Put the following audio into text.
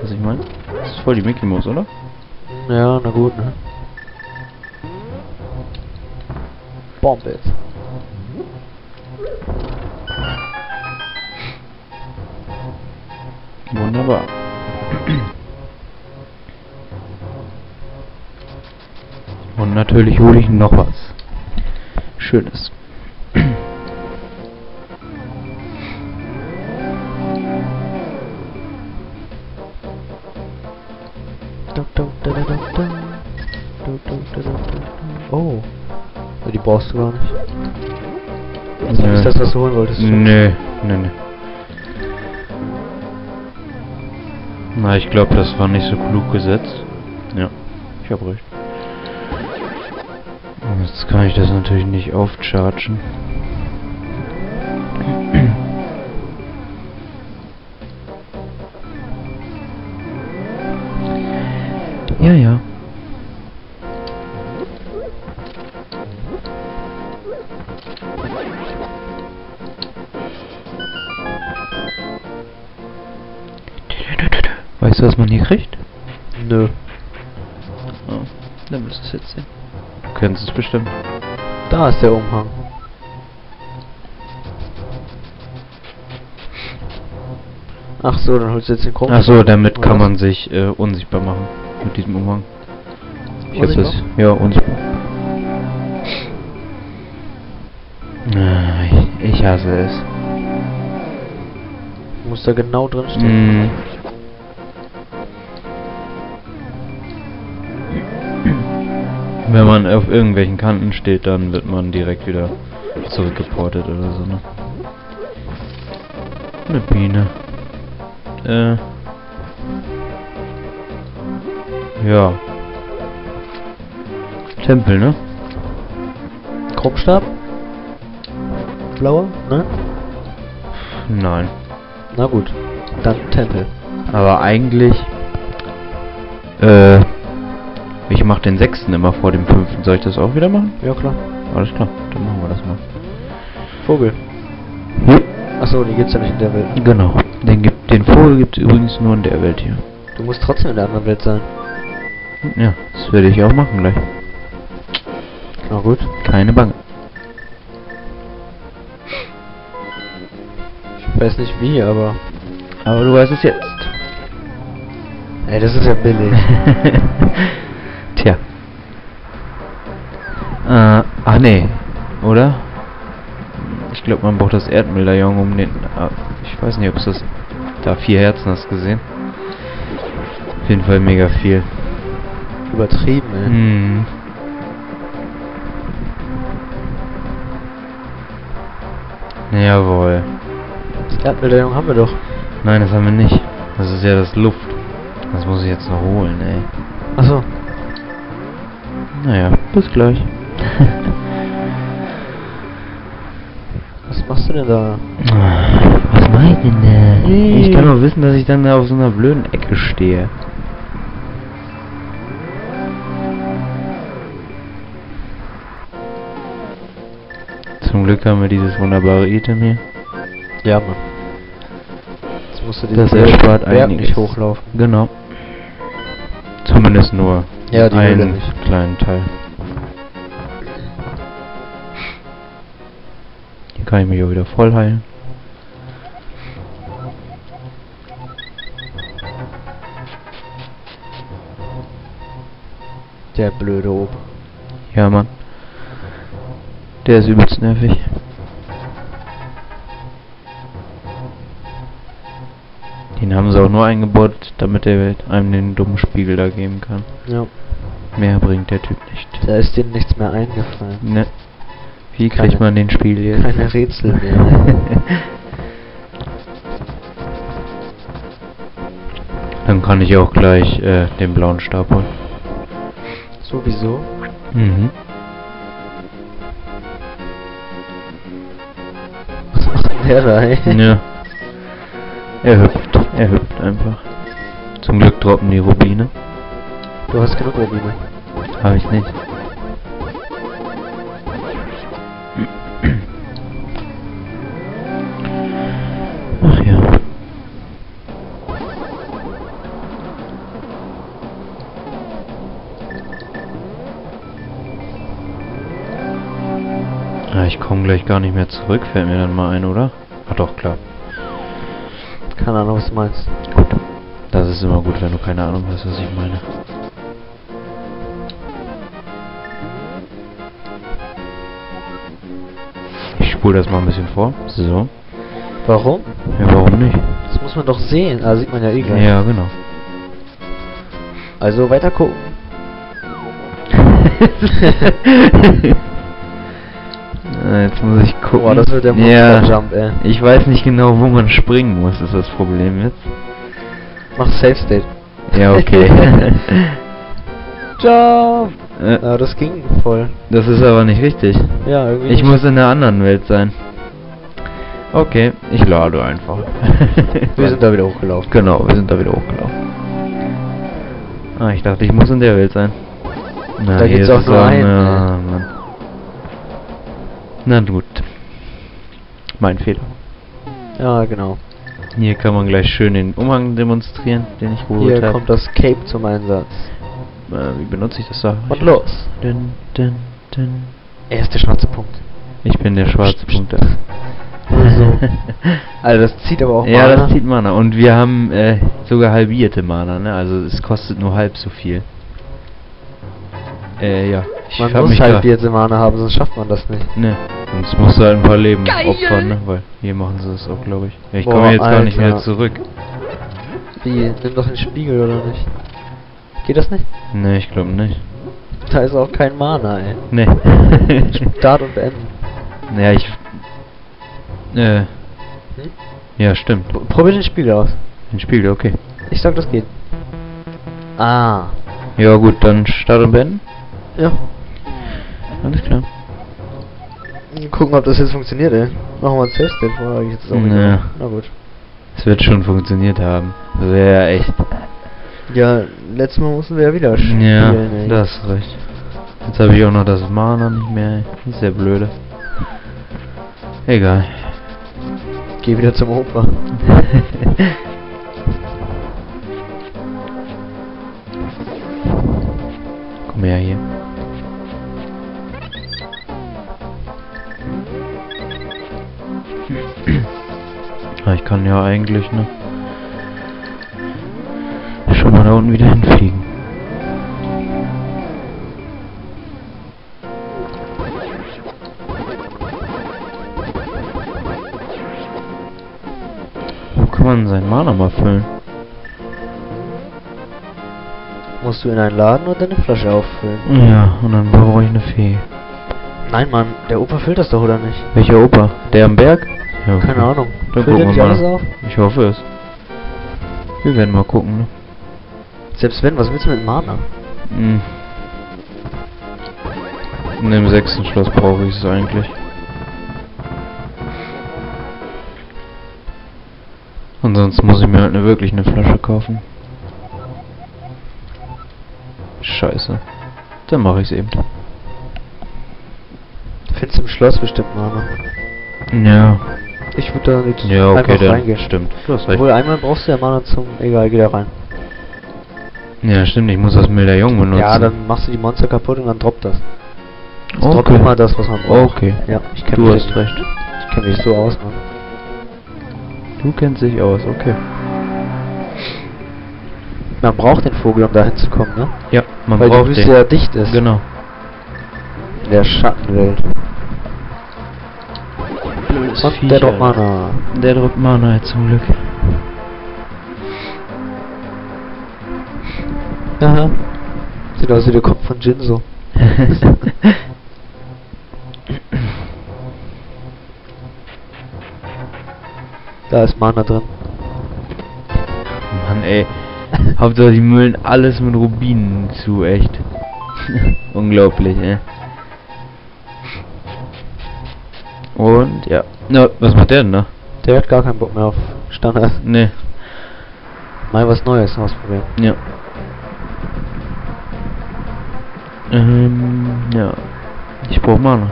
Was ich meine? Das ist voll die Mickey Mouse, oder? Ja, na gut, ne? Bomb it. Wunderbar. Und natürlich hole ich noch was. Schönes. Brauchst du gar nicht. Nö. ist das, was du holen wolltest. Nö, nö, nö. Na, ich glaube, das war nicht so klug gesetzt. Ja, ich habe recht. Jetzt kann ich das natürlich nicht aufchargen. Ja, ja. Weißt du, was man hier kriegt? Nö. Oh, dann du es jetzt sehen. Du kennst es bestimmt. Da ist der Umhang. Ach so, dann holst du jetzt den Krumm. Ach so, damit kann man sich äh, unsichtbar machen. Mit diesem Umhang. Ich hab Unsichtbar? das. Ja, unsichtbar. Ah, ich, ich hasse es. Muss da genau drin stehen. Mm. Wenn man auf irgendwelchen Kanten steht, dann wird man direkt wieder zurückgeportet oder so, ne? Eine Biene. Äh. Ja. Tempel, ne? Krummstab? Blauer? Ne? Nein. Na gut. Dann Tempel. Aber eigentlich, äh, ich mach den sechsten immer vor dem fünften. Soll ich das auch wieder machen? Ja klar. Alles klar, dann machen wir das mal. Vogel. Achso, die gibt's ja nicht in der Welt. Genau. Den, gibt, den Vogel gibt es übrigens nur in der Welt hier. Du musst trotzdem in der anderen Welt sein. Ja, das werde ich auch machen gleich. Na gut. Keine Bange. Ich weiß nicht wie, aber... Aber du weißt es jetzt. Ey, das ist ja billig. Tja. Äh, ach nee, oder? Ich glaube, man braucht das Erdmedaillon um den... ah, ich weiß nicht, ob es das... Da vier Herzen hast du gesehen. Auf jeden Fall mega viel. Übertrieben, ey. Hm. Jawohl. Das Erdmedaillon haben wir doch. Nein, das haben wir nicht. Das ist ja das Luft. Das muss ich jetzt noch holen, ey. Achso. Naja, bis gleich. Was machst du denn da? Was mach ich denn da? Nee. Ich kann doch wissen, dass ich dann da auf so einer blöden Ecke stehe. Zum Glück haben wir dieses wunderbare Item hier. Ja, Mann. Jetzt musst du Das diesen erspart Berg einiges. nicht hochlaufen. Genau. Zumindest nur Ja, einen kleinen Teil. Hier kann ich mich auch wieder voll heilen. Der blöde Ob. Ja, Mann. Der ist übelst nervig. Nur eingebaut, damit er einem den dummen Spiegel da geben kann. Ja. Mehr bringt der Typ nicht. Da ist denen nichts mehr eingefallen. Ne. Wie kriegt Keine- man den Spiegel jetzt? Keine Rätsel mehr. Dann kann ich auch gleich äh, den blauen Stab holen. Sowieso. Mhm. Was macht denn der da, ey? Ja. Er hüpft. Er hüpft einfach. Zum Glück droppen die Rubine. Du hast genug Rubine. Habe ich nicht. Ach ja. Ah, ich komme gleich gar nicht mehr zurück, fällt mir dann mal ein, oder? Ah doch, klar. Keine Ahnung, was du meinst. Gut. Das ist immer gut, wenn du keine Ahnung hast, was ich meine. Ich spule das mal ein bisschen vor. So. Warum? Ja, warum nicht? Das muss man doch sehen. Ah, sieht man ja eh gleich. Ja, genau. Also weiter gucken. Ah, Jetzt muss ich gucken. Boah, das wird der ja, Monster-Jump, ey. Ich weiß nicht genau, wo man springen muss, ist das Problem jetzt. Mach Safe State. Ja, okay. Jump! Äh, Ja, das ging voll. das ist aber nicht richtig. Ja, irgendwie. Ich nicht. muss in einer anderen Welt sein. Okay, ich lade einfach. Wir sind da wieder hochgelaufen. Genau, wir sind da wieder hochgelaufen. Ah, ich dachte, ich muss in der Welt sein. Na, Da geht's auch es nur auch- ein, Ja, Mann. Na gut. Mein Fehler. Ja, genau. Hier kann man gleich schön den Umhang demonstrieren, den ich geholt Hier habe. kommt das Cape zum Einsatz. Äh, wie benutze ich das da? Und los. Dun, dun, dun. Erster schwarze Punkt. Ich bin der schwarze Punkt. da. So. Also das zieht aber auch ja, Mana. das zieht Mana. Und wir haben äh, sogar halbierte Mana, ne? Also es kostet nur halb so viel. Äh, ja. Ich Man muss mich halt diese Mana haben, sonst schafft man das nicht. Ne. Sonst musst du halt ein paar Leben opfern, ne? Weil hier machen sie das auch, glaube ich. Ja, ich Boah, komme jetzt gar nicht mehr Alter. zurück. Wie? Nimm doch den Spiegel, oder nicht? Geht das nicht? Ne, ich glaube nicht. Da ist auch kein Mana, ey. Ne. Start und beenden. ja, ich... Äh... Hm? Ja, stimmt. P- Probier den Spiegel aus. Den Spiegel, okay. Ich sag, das geht. Ah. Ja gut, dann Start und beenden. Ja. Alles klar. Gucken, ob das jetzt funktioniert, ey. Machen wir ein Safe State vor, jetzt ist auch Ja. egal. Na gut. Es wird schon funktioniert haben. Das wäre ja echt. Ja, letztes Mal mussten wir ja wieder spielen, Ja, ey. das ist recht. Jetzt habe ich auch noch das Mana nicht mehr. ey. Das ist ja blöde. Egal. Geh wieder zum Opa. Komm her hier. Kann ja eigentlich, ne? Schon mal da unten wieder hinfliegen. Wo kann man sein Mana mal füllen? Musst du in einen Laden und deine Flasche auffüllen. Ja, und dann brauche ich eine Fee. Nein, Mann, der Opa füllt das doch, oder nicht? Welcher Opa? Der am Berg? Ja. Keine Ahnung. Dann Füllt gucken wir alles mal. auf? Ich hoffe es. Wir werden mal gucken, ne? Selbst wenn, was willst du mit Mana? Hm. In dem sechsten Schloss brauche ich es eigentlich. Ansonsten muss ich mir halt ne, wirklich eine Flasche kaufen. Scheiße. Dann mache ich es eben. Findest du im Schloss bestimmt Mana. Ja. Ich würde da nicht Ja, okay, einfach reingehen. stimmt. Du hast recht. Obwohl, einmal brauchst du ja Mana zum... Egal, geh da rein. Ja, stimmt, ich muss das Medaillon benutzen. Ja, dann machst du die Monster kaputt und dann droppt das. Es Okay. droppt immer das, was man braucht. Okay. Ja, ich kenn Du mich hast jetzt- recht. Ich kenne mich so aus, Mann. Du kennst dich aus, okay. Man braucht den Vogel, um da hinzukommen, ne? Ja, man Weil die braucht Wüste den. ja dicht ist. Genau. In der Schattenwelt. Blödes Und Viech, der droppt. Mana. Der droppt Mana jetzt zum Glück. Aha. Sieht aus wie der Kopf von Jinso. Da ist Mana drin. Mann, ey. Hauptsache die müllen alles mit Rubinen zu, echt. Unglaublich, ey. Und, ja. Na, was macht der denn da? Der hat gar keinen Bock mehr auf Standard. Ne, Mal was Neues ausprobieren. ja. Ähm, ja. Ich brauch Mana.